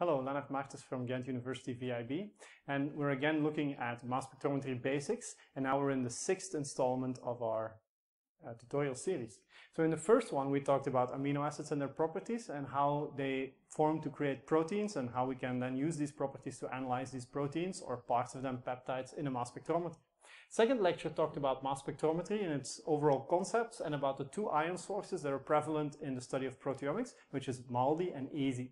Hello, Lennart Martens from Ghent University VIB, and we're again looking at mass spectrometry basics, and now we're in the sixth installment of our uh, tutorial series. So in the first one, we talked about amino acids and their properties and how they form to create proteins and how we can then use these properties to analyze these proteins or parts of them, peptides, in a mass spectrometer. Second lecture talked about mass spectrometry and its overall concepts and about the two ion sources that are prevalent in the study of proteomics, which is MALDI and ESI.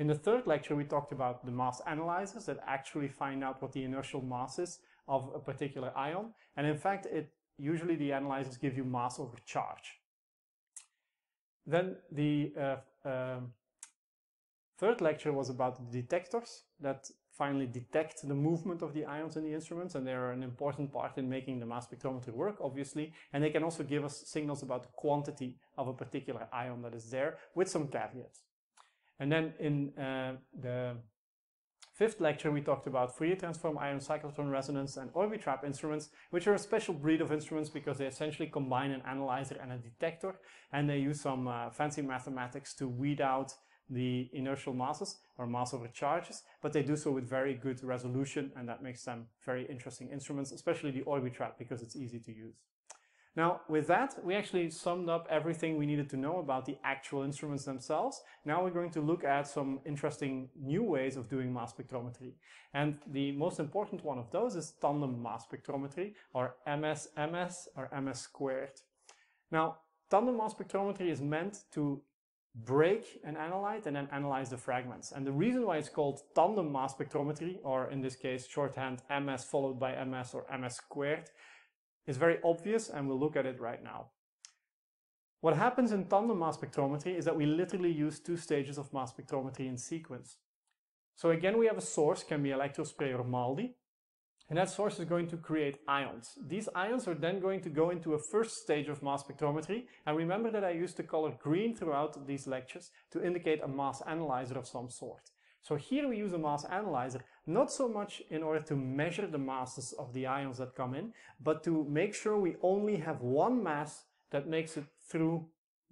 In the third lecture, we talked about the mass analyzers that actually find out what the inertial mass is of a particular ion. And in fact, it usually the analyzers give you mass over charge. Then the uh, uh, third lecture was about the detectors that finally detect the movement of the ions in the instruments and they're an important part in making the mass spectrometer work obviously and they can also give us signals about the quantity of a particular ion that is there with some caveats. And then in uh, the fifth lecture, we talked about Fourier transform ion cyclotron resonance and Orbitrap instruments, which are a special breed of instruments because they essentially combine an analyzer and a detector, and they use some uh, fancy mathematics to weed out the inertial masses or mass over charges, but they do so with very good resolution, and that makes them very interesting instruments, especially the Orbitrap because it's easy to use. Now, with that, we actually summed up everything we needed to know about the actual instruments themselves. Now we're going to look at some interesting new ways of doing mass spectrometry. And the most important one of those is tandem mass spectrometry, or MS-MS, or MS squared. Now, tandem mass spectrometry is meant to break an analyte and then analyze the fragments. And the reason why it's called tandem mass spectrometry, or in this case shorthand MS followed by MS or MS squared, is very obvious and we'll look at it right now. What happens in tandem mass spectrometry is that we literally use two stages of mass spectrometry in sequence. So again, we have a source, can be electrospray or MALDI, and that source is going to create ions. These ions are then going to go into a first stage of mass spectrometry, and remember that I used the color green throughout these lectures to indicate a mass analyzer of some sort. So here we use a mass analyzer, not so much in order to measure the masses of the ions that come in, but to make sure we only have one mass that makes it through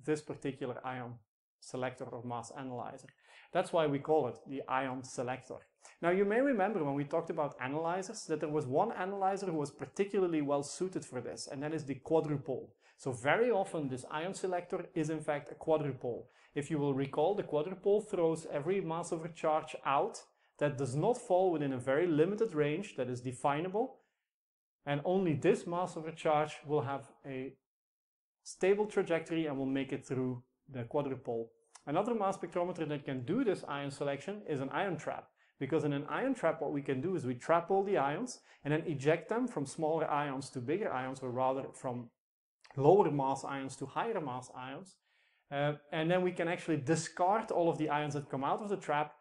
this particular ion selector or mass analyzer. That's why we call it the ion selector. Now you may remember when we talked about analyzers that there was one analyzer who was particularly well suited for this, and that is the quadrupole. So very often this ion selector is in fact a quadrupole. If you will recall, the quadrupole throws every mass over charge out that does not fall within a very limited range that is definable, and only this mass over charge will have a stable trajectory and will make it through the quadrupole. Another mass spectrometer that can do this ion selection is an ion trap. Because in an ion trap, what we can do is we trap all the ions and then eject them from smaller ions to bigger ions, or rather from lower mass ions to higher mass ions. Uh, and then we can actually discard all of the ions that come out of the trap,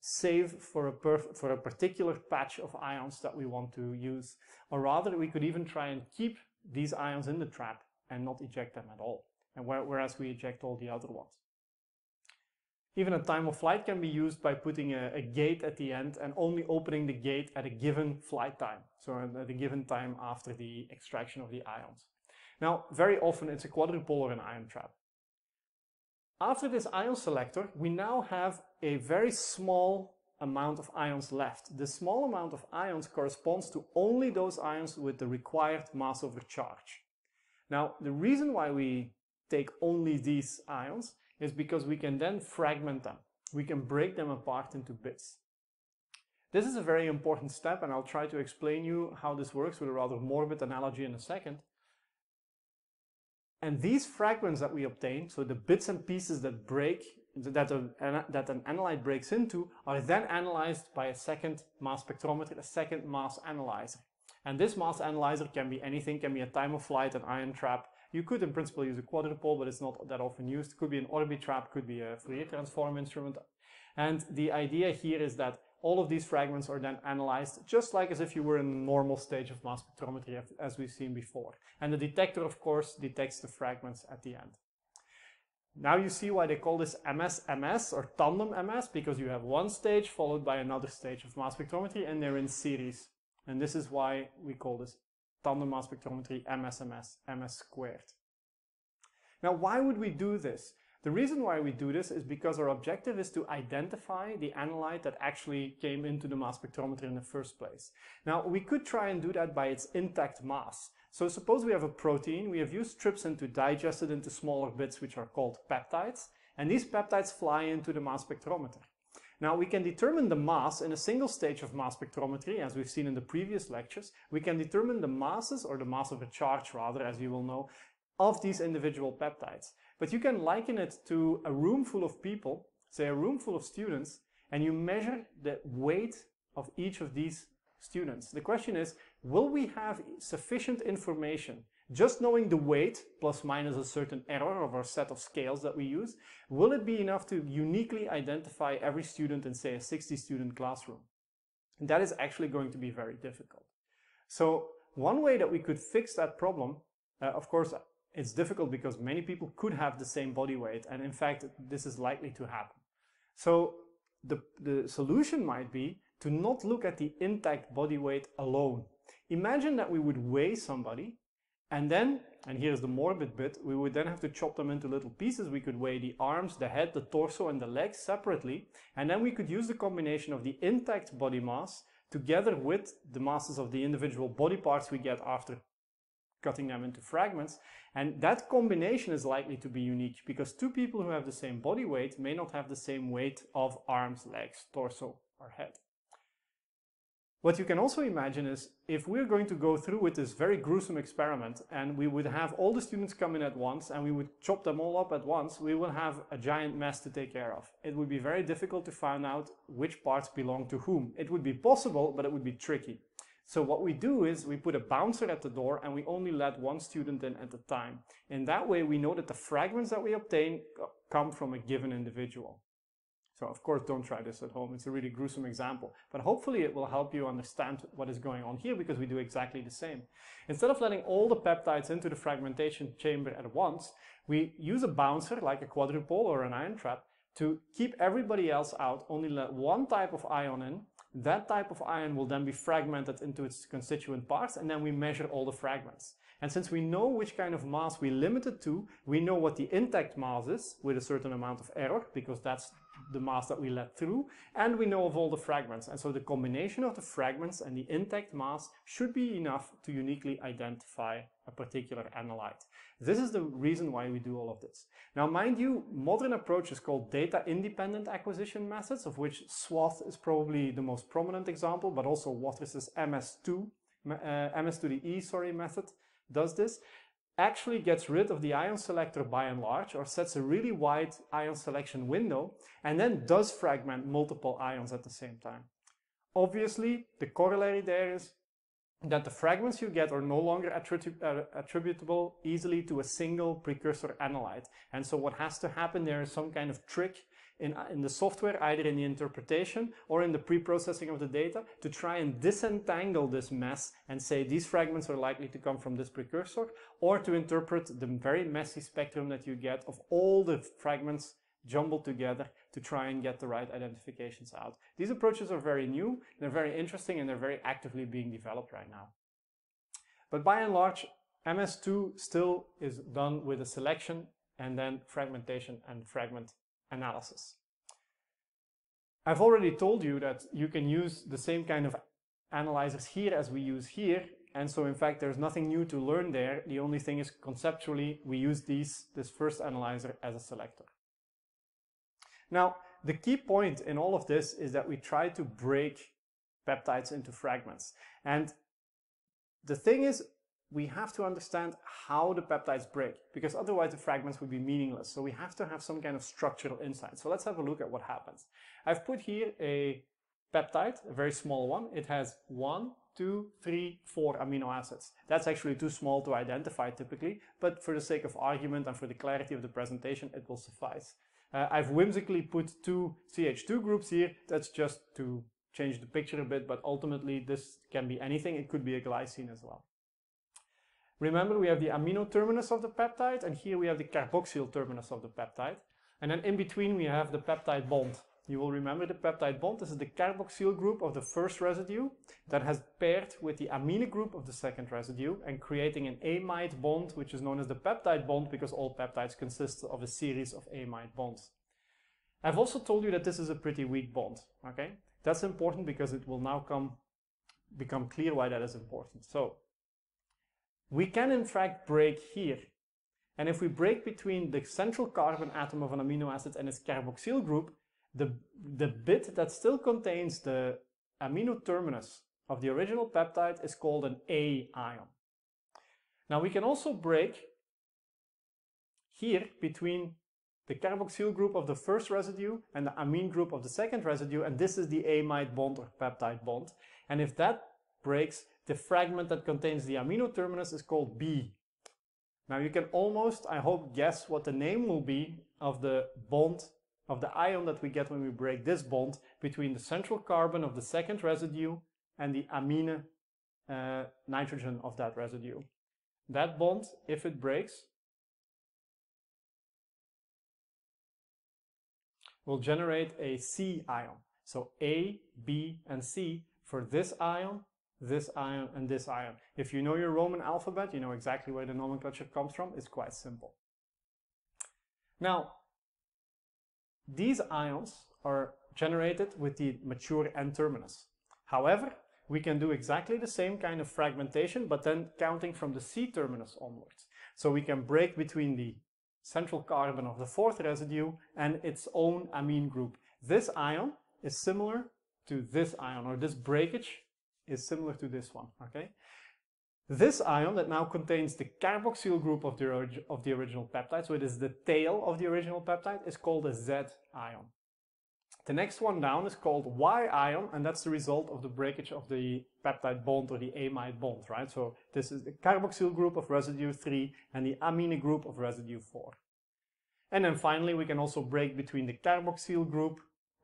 save for a, for a particular patch of ions that we want to use. Or rather, we could even try and keep these ions in the trap and not eject them at all. And wh whereas we eject all the other ones. Even a time of flight can be used by putting a, a, gate at the end and only opening the gate at a given flight time. So at a given time after the extraction of the ions. Now, very often it's a quadrupole or an ion trap. After this ion selector, we now have a very small amount of ions left. The small amount of ions corresponds to only those ions with the required mass over charge. Now, the reason why we take only these ions is because we can then fragment them. We can break them apart into bits. This is a very important step and I'll try to explain you how this works with a rather morbid analogy in a second. And these fragments that we obtain, so the bits and pieces that break, that, a, that an analyte breaks into, are then analyzed by a second mass spectrometer, a second mass analyzer. And this mass analyzer can be anything, can be a time of flight, an ion trap, you could in principle use a quadrupole, but it's not that often used. Could be an Orbitrap, could be a Fourier transform instrument. And the idea here is that all of these fragments are then analyzed just like as if you were in a normal stage of mass spectrometry as we've seen before. And the detector, of course, detects the fragments at the end. Now you see why they call this MS-MS or tandem MS, because you have one stage followed by another stage of mass spectrometry and they're in series. And this is why we call this tandem mass spectrometry MSMS, MS squared. Now, why would we do this? The reason why we do this is because our objective is to identify the analyte that actually came into the mass spectrometer in the first place. Now, we could try and do that by its intact mass. So suppose we have a protein, we have used trypsin to digest it into smaller bits which are called peptides, and these peptides fly into the mass spectrometer. Now we can determine the mass in a single stage of mass spectrometry, as we've seen in the previous lectures. We can determine the masses, or the mass of a charge rather, as you will know, of these individual peptides. But you can liken it to a room full of people, say a room full of students, and you measure the weight of each of these students. The question is, will we have sufficient information just knowing the weight plus minus a certain error of our set of scales that we use, will it be enough to uniquely identify every student in say a 60 student classroom? And that is actually going to be very difficult. So one way that we could fix that problem, uh, of course, it's difficult because many people could have the same body weight and in fact this is likely to happen. So the, the solution might be to not look at the intact body weight alone. Imagine that we would weigh somebody and then, and here's the morbid bit, we would then have to chop them into little pieces. We could weigh the arms, the head, the torso, and the legs separately. And then we could use the combination of the intact body mass together with the masses of the individual body parts we get after cutting them into fragments. And that combination is likely to be unique because two people who have the same body weight may not have the same weight of arms, legs, torso, or head. What you can also imagine is if we're going to go through with this very gruesome experiment and we would have all the students come in at once and we would chop them all up at once, we will have a giant mess to take care of. It would be very difficult to find out which parts belong to whom. It would be possible, but it would be tricky. So what we do is we put a bouncer at the door and we only let one student in at a time. In that way, we know that the fragments that we obtain come from a given individual. So of course, don't try this at home. It's a really gruesome example, but hopefully it will help you understand what is going on here because we do exactly the same. Instead of letting all the peptides into the fragmentation chamber at once, we use a bouncer like a quadrupole or an ion trap to keep everybody else out, only let one type of ion in. That type of ion will then be fragmented into its constituent parts and then we measure all the fragments. And since we know which kind of mass we limit it to, we know what the intact mass is with a certain amount of error because that's the mass that we let through, and we know of all the fragments. And so the combination of the fragments and the intact mass should be enough to uniquely identify a particular analyte. This is the reason why we do all of this. Now, mind you, modern approaches called data-independent acquisition methods, of which SWATH is probably the most prominent example, but also Waters's MS2, uh, MS to the E, sorry, method does this actually gets rid of the ion selector by and large or sets a really wide ion selection window and then does fragment multiple ions at the same time. Obviously, the corollary there is that the fragments you get are no longer uh, attributable easily to a single precursor analyte. And so what has to happen there is some kind of trick in, uh, in the software, either in the interpretation or in the pre-processing of the data to try and disentangle this mess and say these fragments are likely to come from this precursor or to interpret the very messy spectrum that you get of all the fragments jumbled together to try and get the right identifications out. These approaches are very new, they're very interesting, and they're very actively being developed right now. But by and large, MS2 still is done with a selection and then fragmentation and fragment analysis. I've already told you that you can use the same kind of analyzers here as we use here. And so in fact, there's nothing new to learn there. The only thing is conceptually, we use these, this first analyzer as a selector. Now, the key point in all of this is that we try to break peptides into fragments. And the thing is, we have to understand how the peptides break because otherwise the fragments would be meaningless. So we have to have some kind of structural insight. So let's have a look at what happens. I've put here a peptide, a very small one. It has one, two, three, four amino acids. That's actually too small to identify typically, but for the sake of argument and for the clarity of the presentation, it will suffice. Uh, I've whimsically put two CH2 groups here. That's just to change the picture a bit, but ultimately this can be anything. It could be a glycine as well. Remember, we have the amino terminus of the peptide, and here we have the carboxyl terminus of the peptide. And then in between, we have the peptide bond. you will remember the peptide bond. This is the carboxyl group of the first residue that has paired with the amine group of the second residue and creating an amide bond, which is known as the peptide bond because all peptides consist of a series of amide bonds. I've also told you that this is a pretty weak bond, okay? That's important because it will now come become clear why that is important. So, we can in fact break here and if we break between the central carbon atom of an amino acid and its carboxyl group, the, the bit that still contains the amino terminus of the original peptide is called an A ion. Now we can also break here between the carboxyl group of the first residue and the amine group of the second residue, and this is the amide bond or peptide bond. And if that breaks, the fragment that contains the amino terminus is called B now you can almost, I hope, guess what the name will be of the bond, of the ion that we get when we break this bond between the central carbon of the second residue and the amine uh, nitrogen of that residue. That bond, if it breaks, will generate a C ion. So A, B, and C for this ion this ion, and this ion. If you know your Roman alphabet, you know exactly where the nomenclature comes from. It's quite simple. Now, these ions are generated with the mature N-terminus. However, we can do exactly the same kind of fragmentation, but then counting from the C-terminus onwards. So we can break between the central carbon of the fourth residue and its own amine group. This ion is similar to this ion, or this breakage is similar to this one, okay? This ion that now contains the carboxyl group of the, of the original peptide, so it is the tail of the original peptide, is called a Z ion. The next one down is called Y ion, and that's the result of the breakage of the peptide bond or the amide bond, right? So this is the carboxyl group of residue 3 and the amine group of residue 4. And then finally, we can also break between the carboxyl group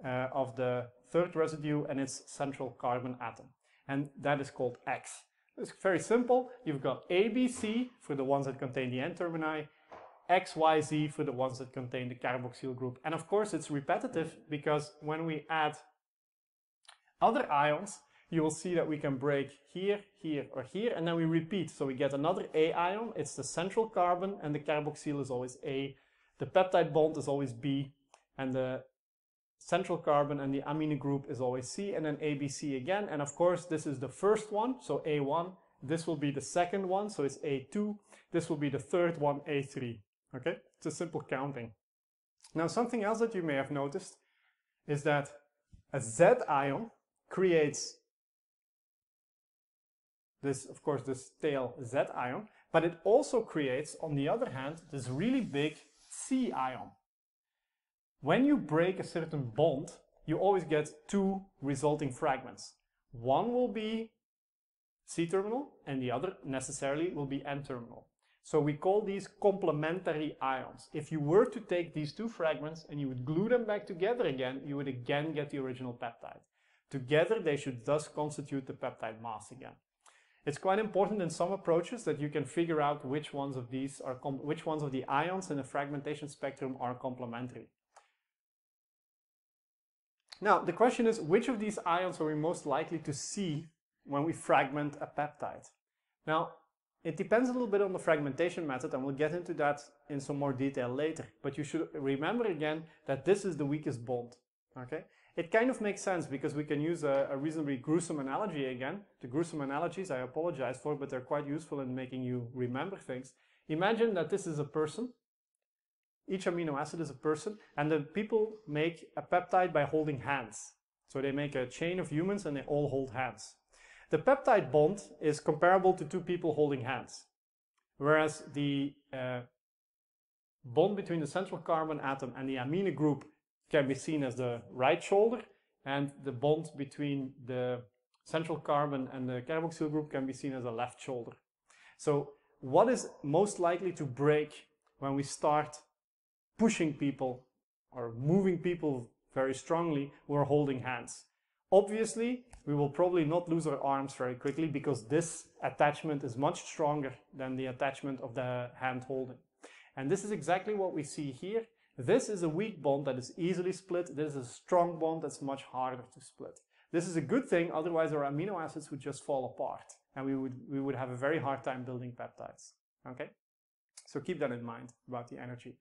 uh, of the third residue and its central carbon atom and that is called X. It's very simple. You've got ABC for the ones that contain the N-termini, XYZ for the ones that contain the carboxyl group. And of course it's repetitive because when we add other ions, you will see that we can break here, here, or here, and then we repeat. So we get another A ion, it's the central carbon, and the carboxyl is always A. The peptide bond is always B, and the central carbon and the amine group is always C and then ABC again. And of course, this is the first one, so A1. This will be the second one, so it's A2. This will be the third one, A3. Okay, it's a simple counting. Now, something else that you may have noticed is that a Z ion creates this, of course, this tail Z ion, but it also creates, on the other hand, this really big C ion. When you break a certain bond, you always get two resulting fragments. One will be C-terminal and the other necessarily will be N-terminal. So we call these complementary ions. If you were to take these two fragments and you would glue them back together again, you would again get the original peptide. Together they should thus constitute the peptide mass again. It's quite important in some approaches that you can figure out which ones of these are which ones of the ions in the fragmentation spectrum are complementary. Now, the question is, which of these ions are we most likely to see when we fragment a peptide? Now, it depends a little bit on the fragmentation method, and we'll get into that in some more detail later. But you should remember again that this is the weakest bond, okay? It kind of makes sense because we can use a, a reasonably gruesome analogy again. The gruesome analogies I apologize for, but they're quite useful in making you remember things. Imagine that this is a person each amino acid is a person, and the people make a peptide by holding hands. So they make a chain of humans and they all hold hands. The peptide bond is comparable to two people holding hands, whereas the uh, bond between the central carbon atom and the amine group can be seen as the right shoulder, and the bond between the central carbon and the carboxyl group can be seen as a left shoulder. So what is most likely to break when we start pushing people or moving people very strongly who are holding hands. Obviously, we will probably not lose our arms very quickly because this attachment is much stronger than the attachment of the hand holding. And this is exactly what we see here. This is a weak bond that is easily split. This is a strong bond that's much harder to split. This is a good thing, otherwise our amino acids would just fall apart and we would, we would have a very hard time building peptides. Okay? So keep that in mind about the energy.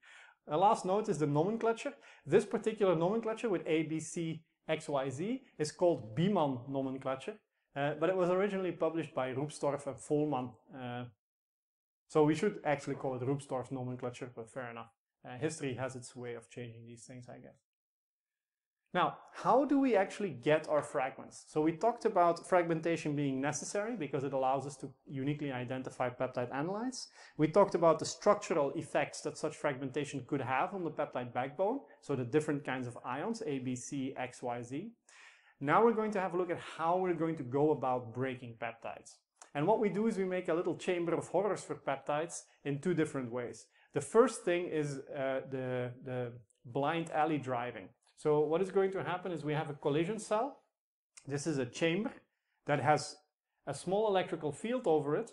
A last note is the nomenclature. This particular nomenclature with A, B, C, X, Y, Z is called Biemann nomenclature, uh, but it was originally published by Roepstorff and Fohlman. Uh, so we should actually call it Roepstorff nomenclature, but fair enough. Uh, history has its way of changing these things, I guess. Now, how do we actually get our fragments? So we talked about fragmentation being necessary because it allows us to uniquely identify peptide analytes. We talked about the structural effects that such fragmentation could have on the peptide backbone, so the different kinds of ions, A, B, C, X, Y, Z. Now we're going to have a look at how we're going to go about breaking peptides. And what we do is we make a little chamber of horrors for peptides in two different ways. The first thing is uh, the, the blind alley driving. So what is going to happen is we have a collision cell. This is a chamber that has a small electrical field over it,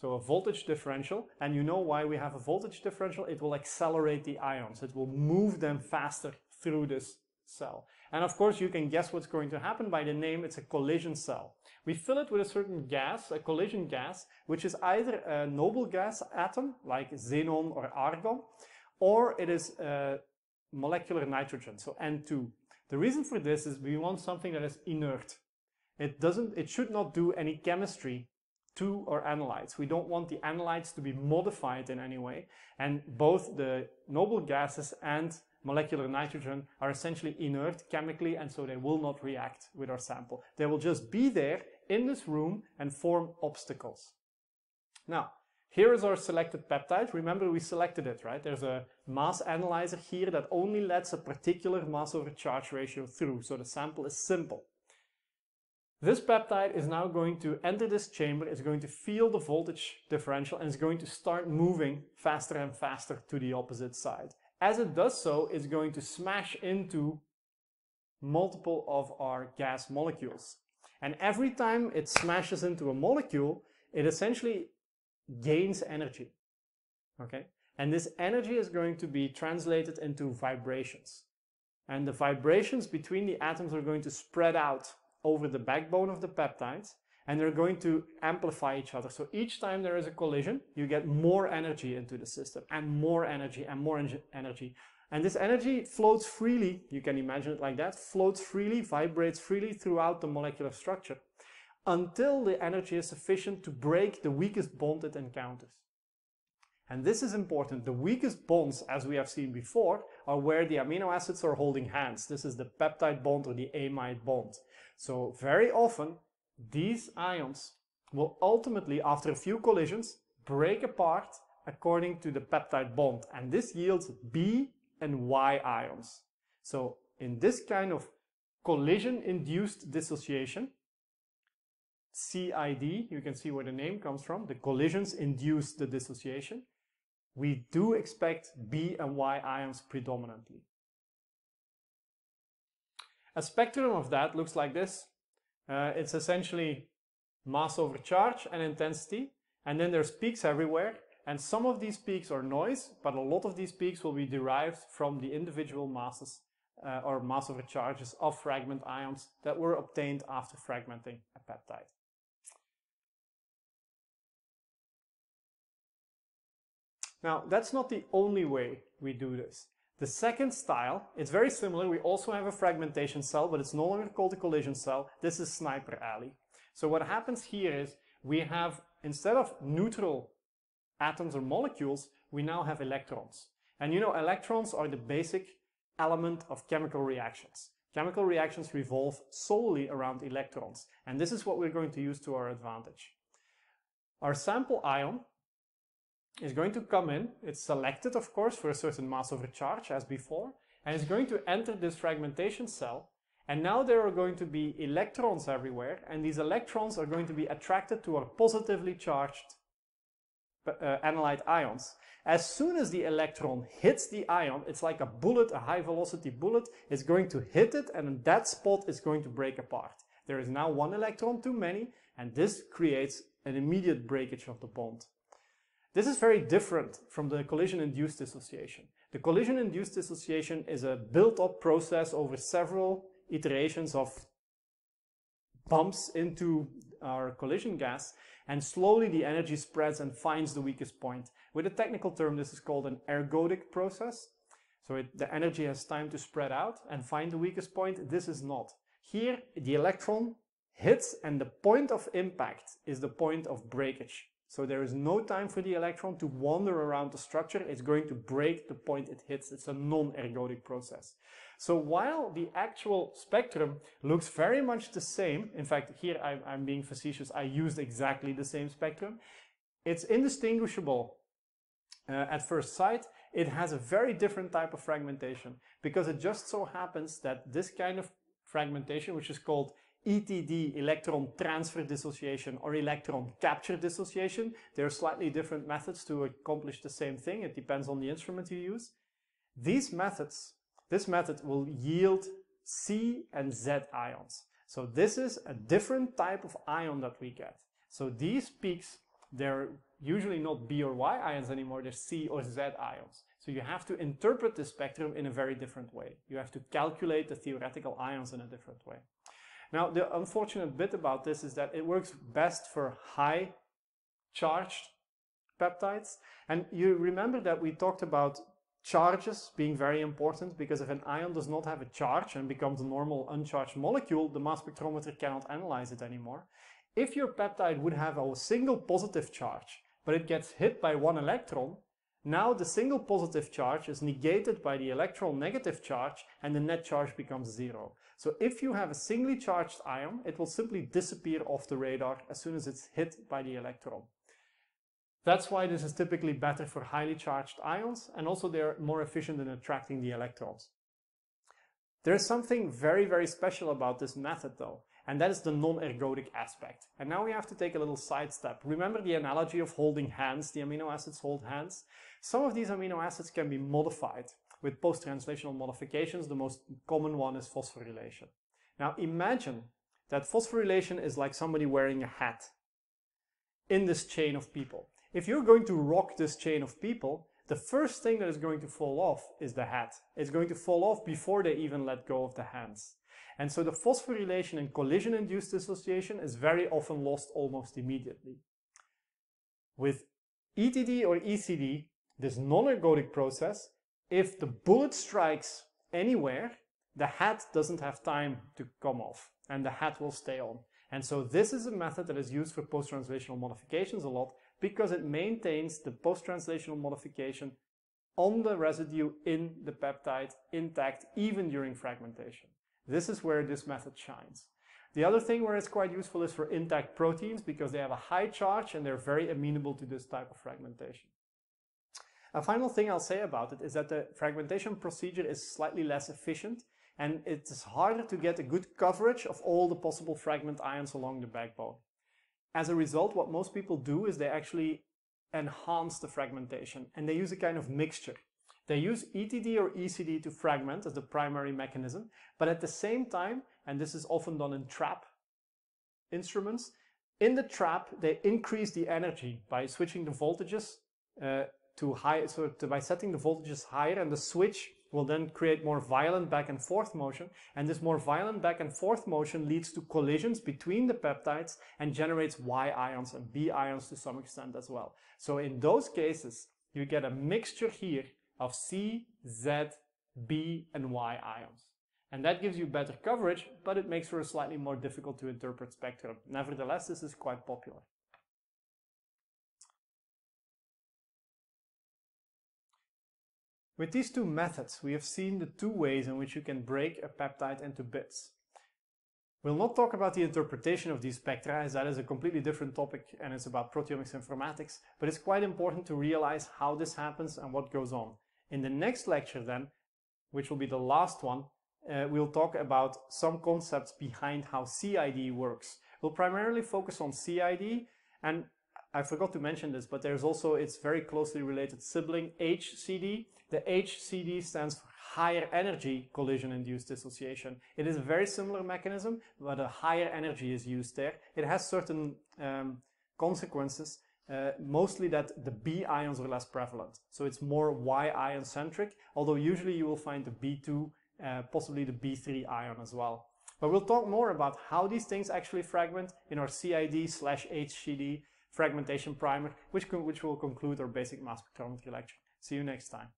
so a voltage differential, and you know why we have a voltage differential? It will accelerate the ions. It will move them faster through this cell. And of course you can guess what's going to happen by the name, it's a collision cell. We fill it with a certain gas, a collision gas, which is either a noble gas atom, like xenon or argon, or it is molecular nitrogen, so N2. The reason for this is we want something that is inert. It doesn't, it should not do any chemistry to our analytes. We don't want the analytes to be modified in any way. And both the noble gases and molecular nitrogen are essentially inert chemically and so they will not react with our sample. They will just be there in this room and form obstacles. Now, here is our selected peptide. Remember we selected it, right? There's a mass analyzer here that only lets a particular mass over charge ratio through, so the sample is simple. This peptide is now going to enter this chamber, it's going to feel the voltage differential and it's going to start moving faster and faster to the opposite side. As it does so, it's going to smash into multiple of our gas molecules. And every time it smashes into a molecule, it essentially gains energy. Okay? And this energy is going to be translated into vibrations. And the vibrations between the atoms are going to spread out over the backbone of the peptides and they're going to amplify each other. So each time there is a collision, you get more energy into the system and more energy and more energy. And this energy floats freely, you can imagine it like that, floats freely, vibrates freely throughout the molecular structure until the energy is sufficient to break the weakest bond it encounters. And this is important. The weakest bonds, as we have seen before, are where the amino acids are holding hands. This is the peptide bond or the amide bond. So very often, these ions will ultimately, after a few collisions, break apart according to the peptide bond. And this yields B and Y ions. So in this kind of collision-induced dissociation, CID, you can see where the name comes from. The collisions induce the dissociation. We do expect B and Y ions predominantly. A spectrum of that looks like this. Uh, it's essentially mass over charge and intensity. And then there's peaks everywhere. And some of these peaks are noise, but a lot of these peaks will be derived from the individual masses uh, or mass over charges of fragment ions that were obtained after fragmenting a peptide. Now, that's not the only way we do this. The second style, it's very similar. We also have a fragmentation cell, but it's no longer called a collision cell. This is Sniper Alley. So what happens here is we have, instead of neutral atoms or molecules, we now have electrons. And you know, electrons are the basic element of chemical reactions. Chemical reactions revolve solely around electrons. And this is what we're going to use to our advantage. Our sample ion is going to come in. It's selected, of course, for a certain mass over charge as before, and it's going to enter this fragmentation cell. And now there are going to be electrons everywhere, and these electrons are going to be attracted to our positively charged uh, analyte ions. As soon as the electron hits the ion, it's like a bullet, a high velocity bullet, it's going to hit it and in that spot it's going to break apart. There is now one electron too many and this creates an immediate breakage of the bond. This is very different from the collision-induced dissociation. The collision-induced dissociation is a built-up process over several iterations of bumps into our collision gas and slowly the energy spreads and finds the weakest point. With a technical term, this is called an ergodic process. So it, the energy has time to spread out and find the weakest point. This is not. Here, the electron hits and the point of impact is the point of breakage. So there is no time for the electron to wander around the structure. It's going to break the point it hits. It's a non-ergodic process. So while the actual spectrum looks very much the same, in fact, here I'm, I'm being facetious, I used exactly the same spectrum, it's indistinguishable uh, at first sight. It has a very different type of fragmentation because it just so happens that this kind of fragmentation, which is called ETD, electron transfer dissociation, or electron capture dissociation. There are slightly different methods to accomplish the same thing. It depends on the instrument you use. These methods this method will yield C and Z ions. So this is a different type of ion that we get. So these peaks, they're usually not B or Y ions anymore, they're C or Z ions. So you have to interpret the spectrum in a very different way. You have to calculate the theoretical ions in a different way. Now, the unfortunate bit about this is that it works best for high charged peptides. And you remember that we talked about charges being very important because if an ion does not have a charge and becomes a normal uncharged molecule, the mass spectrometer cannot analyze it anymore. If your peptide would have a single positive charge, but it gets hit by one electron, now the single positive charge is negated by the electron negative charge and the net charge becomes zero. So if you have a singly charged ion, it will simply disappear off the radar as soon as it's hit by the electron. That's why this is typically better for highly charged ions and also they're more efficient in attracting the electrons. There's something very, very special about this method though, and that is the non-ergodic aspect. And now we have to take a little sidestep. Remember the analogy of holding hands, the amino acids hold hands? Some of these amino acids can be modified with post-translational modifications. The most common one is phosphorylation. Now imagine that phosphorylation is like somebody wearing a hat in this chain of people. If you're going to rock this chain of people, the first thing that is going to fall off is the hat. It's going to fall off before they even let go of the hands. And so the phosphorylation and collision-induced dissociation is very often lost almost immediately. With ETD or ECD, this non-ergodic process, if the bullet strikes anywhere, the hat doesn't have time to come off and the hat will stay on. And so this is a method that is used for post-translational modifications a lot because it maintains the post-translational modification on the residue in the peptide intact even during fragmentation. This is where this method shines. The other thing where it's quite useful is for intact proteins because they have a high charge and they're very amenable to this type of fragmentation. A final thing I'll say about it is that the fragmentation procedure is slightly less efficient and it is harder to get a good coverage of all the possible fragment ions along the backbone. As a result, what most people do is they actually enhance the fragmentation and they use a kind of mixture. They use ETD or ECD to fragment as the primary mechanism, but at the same time, and this is often done in trap instruments, in the trap they increase the energy by switching the voltages uh, to high, so to, by setting the voltages higher and the switch will then create more violent back and forth motion. And this more violent back and forth motion leads to collisions between the peptides and generates Y ions and B ions to some extent as well. So in those cases, you get a mixture here of C, Z, B, and Y ions. And that gives you better coverage, but it makes for a slightly more difficult to interpret spectrum. Nevertheless, this is quite popular. With these two methods, we have seen the two ways in which you can break a peptide into bits. We'll not talk about the interpretation of these spectra, as that is a completely different topic and it's about proteomics informatics, but it's quite important to realize how this happens and what goes on. In the next lecture then, which will be the last one, uh, we'll talk about some concepts behind how CID works. We'll primarily focus on CID and I forgot to mention this, but there's also its very closely related sibling HCD, the HCD stands for higher energy collision-induced dissociation. It is a very similar mechanism, but a higher energy is used there. It has certain um, consequences. Uh, mostly that the B ions are less prevalent. So it's more Y ion centric, although usually you will find the B2, uh, possibly the B3 ion as well. But we'll talk more about how these things actually fragment in our CID slash HCD fragmentation primer, which, which will conclude our basic mass spectrometry lecture. See you next time.